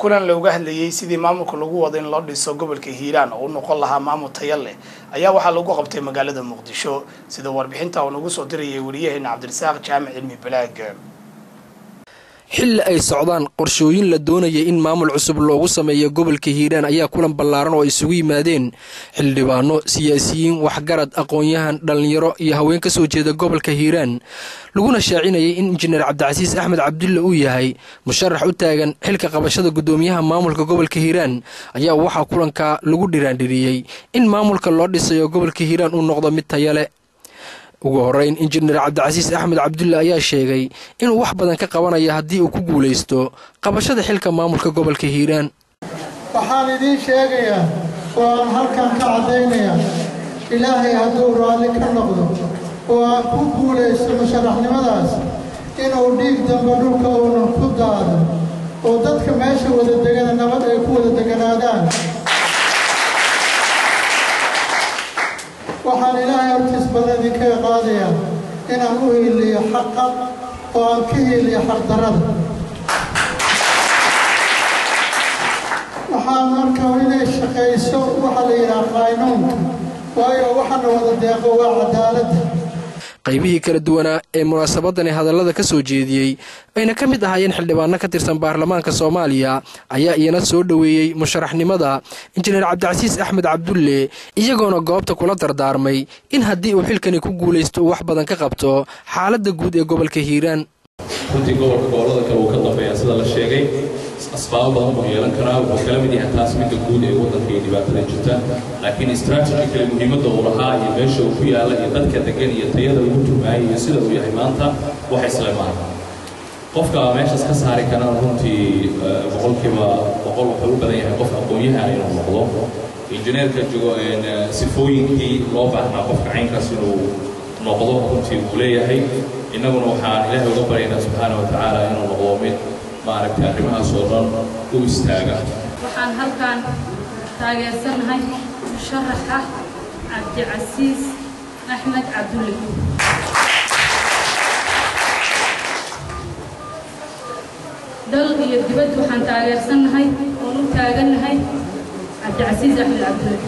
kulan looga hadlayey sidii maamulka lagu wado in loo dhiso gobolka hiiraan oo u noqon lahaa maamul taya leh ayaa waxaa lagu qabtay magaalada muqdisho sida warbixinta uu nagu soo dirayay wariyaheena cabdirasaaq jaamic cilmi balaag xilli ay socdaan qorshooyin la doonayay in maamul cusub loogu sameeyo gobolka hiiraan ayaa kulan ballaaran oo isugu yimaadeen. Xildhibaano siyaasiyiin waxgarad aqoon-yahan dhallinyaro iyo haween ka soo jeeda gobolka hiiraan laguna shaacinayay in injineer cabdicasiis axmed cabdulle uu yahay musharax u taagan xilka qabashada guddoomiyaha maamulka gobolka hiiraan ayaa waxaa kulanka lagu dhiraandhiriyey in maamulka loo dhisayo gobolka hiiraan uu noqdo mid tayale ugu horeyn injineer cabdicasiis axmed cabdulle ayaa sheegay inuu wax badan ka qabanaya haddii uu ku guulaysto qabashada xilka maamulka gobolka hiiraan. Waxaan idiin sheegayaa oo aan halkan ka caddaynayaa. Ilaahay hadduu raalli ka noqdo oo aan ku guulaysto musharaxnimadaas inuu dhiig damba dhulka uunan ku daado oo dadka meesha wada degana nabad ay ku wada deganaadaan badan idinkaga qaadayaa inaan u hiiliyo xaqa oo aan ka hiiliyo xaqdarrada waxaan markaa inay shaqayso waxaa la yidhaha qaynuunka waayo waxaana wada deeqo waa cadaaladda qaybihii kala duwanaa ee munaasabadani hadallada ka soo jeediyey ayna ka mid ahaayeen xildhibaano ka tirsan baarlamaanka soomaaliya ayaa iyana soo dhoweeyey musharaxnimada injineer cabdicasiis axmed cabdulle iyagoona goobta kula dardaarmay in haddii uu xilkani ku guulaysto uu wax badan ka qabto xaaladda guud ee gobolka hiiraan asbaabo badan buu yeelan karaa wuxuu kala mid yahay taas midda guud ee waddanka iyo dhibaatada jirta laakiin istraatiji kale muhiimadda uu lahaa iyo meesha uu ku yaalla iyo dadka degan iyo tayada lagu turmaayay iyo sida uu yahay maanta wax isle maaha qofka meeshaas ka saari karana runtii boqolkiiba boqol wuxuu u badan yahay qof aqoon-yahan inuu noqdo injineerka jogo sifooyinkii loo baahnaa qofka caynkaas inuu noqdo runtii uu leeyahay innaguna waxaan ilaahay uga baryaynaa subxaana wa tacaala inuu noqdo mid maaragtay arrimahaas oo dhan u istaaga. Waxaan halkan taageersanahay musharaxa cabdicasiis axmed cabdulle. Dal iyo dibad waxaan taageersannahay oon u taagannahay cabdicasiis axmed cabdulle.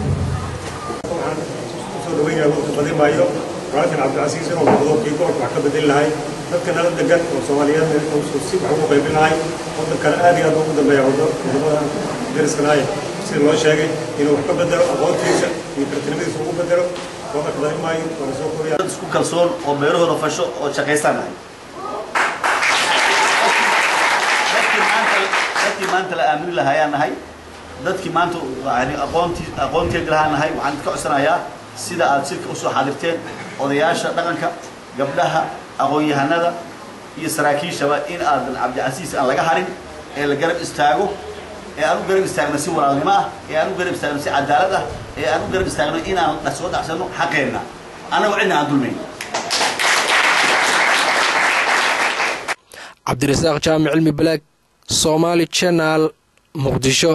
Soo dhaweynaya waqti badin maayo. Walaalkan cabdicasiis inuu noqdo kii gobolka wax ka bedeli lahay dadka nala degan oo soomaaliyeed si wax ugu qaybin lahay waddankana aad iyo aad ugu dambeeya waddamada dariskanahay sida loo sheegay inuu wax ka bedelo aqoontiisa iyo kartinimadiisa ugu bedelo gobolka badin maayo waana soo koobiya dad isku kalsoon oo meelahooda fasho oo shaqaysanahay dadkii maanta la aamini lahayaan nahay dadkii maanta yani aqoontii aqoonteedi lahaan nahay waxaan ka codsanayaa sida aad sirka u soo xaadirteen odayaasha dhaqanka gabdhaha aqoon-yahanada iyo saraakiishaba in aadan cabdicasiis aan laga harin ee la garab istaago ee aan u garab istaagno si walaalnimo ah ee aan u garab istaagno si cadaalad ah ee aan u garab istaagno inaan soo dhacsanno xaqeenna. Annagoo cidna aan dulmayn cabdirasaaq jaamic cilmi balaag somaali janaal muqdisho